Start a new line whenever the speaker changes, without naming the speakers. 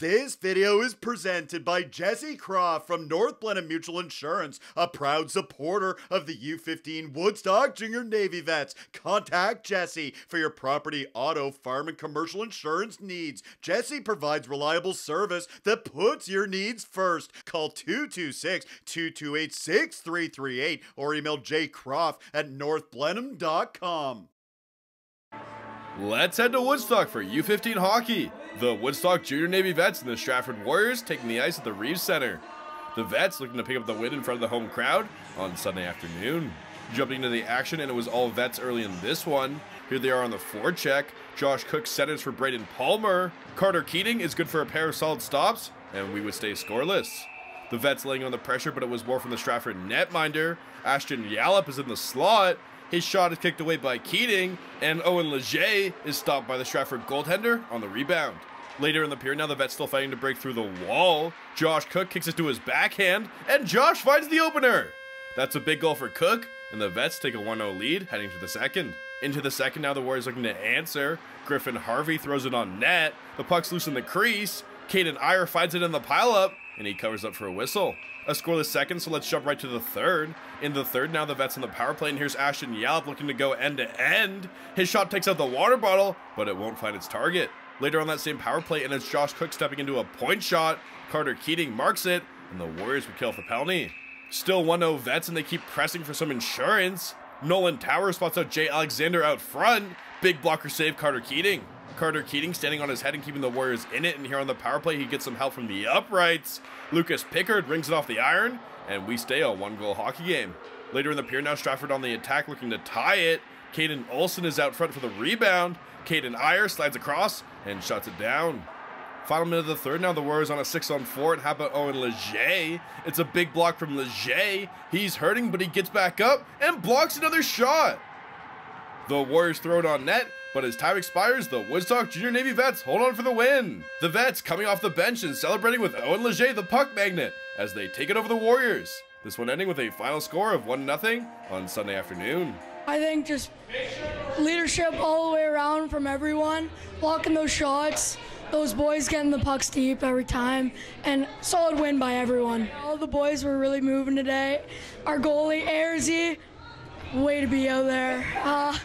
This video is presented by Jesse Kropf from North Blenheim Mutual Insurance, a proud supporter of the U15 Woodstock Junior Navy Vets. Contact Jesse for your property, auto, farm, and commercial insurance needs. Jesse provides reliable service that puts your needs first. Call 226 228 6338 or email jkropf at northblenheim.com.
Let's head to Woodstock for U15 hockey. The Woodstock Junior Navy Vets and the Stratford Warriors taking the ice at the Reeves Center. The Vets looking to pick up the win in front of the home crowd on Sunday afternoon. Jumping into the action, and it was all Vets early in this one. Here they are on the forecheck. Josh Cook centers for Braden Palmer. Carter Keating is good for a pair of solid stops, and we would stay scoreless. The Vets laying on the pressure, but it was more from the Stratford netminder. Ashton Yallop is in the slot. His shot is kicked away by Keating, and Owen Leger is stopped by the Stratford goaltender on the rebound. Later in the period, now the Vets still fighting to break through the wall. Josh Cook kicks it to his backhand, and Josh finds the opener. That's a big goal for Cook, and the Vets take a 1 0 lead heading to the second. Into the second, now the Warriors looking to answer. Griffin Harvey throws it on net. The puck's loose in the crease. Caden Iyer finds it in the pileup, and he covers up for a whistle. A scoreless second, so let's jump right to the third. In the third, now the Vets on the power play, and here's Ashton Yallop looking to go end to end. His shot takes out the water bottle, but it won't find its target. Later on that same power play, and it's Josh Cook stepping into a point shot. Carter Keating marks it, and the Warriors would kill off the penalty. Still 1-0 Vets, and they keep pressing for some insurance. Nolan Tower spots out Jay Alexander out front. Big blocker save Carter Keating. Carter Keating standing on his head and keeping the Warriors in it. And here on the power play, he gets some help from the uprights. Lucas Pickard rings it off the iron, and we stay a one goal hockey game. Later in the period, now Stratford on the attack looking to tie it. Caden Olson is out front for the rebound. Caden Iyer slides across and shuts it down. Final minute of the third. Now the Warriors on a 6 on 4. And how about Owen Leger? It's a big block from Leger. He's hurting, but he gets back up and blocks another shot. The Warriors throw it on net, but as time expires, the Woodstock Junior Navy Vets hold on for the win. The Vets coming off the bench and celebrating with Owen Leger, the puck magnet, as they take it over the Warriors. This one ending with a final score of 1 0 on Sunday afternoon.
I think just leadership all the way around from everyone, blocking those shots, those boys getting the pucks deep every time, and solid win by everyone. All the boys were really moving today. Our goalie, Airzy, way to be out there. Uh,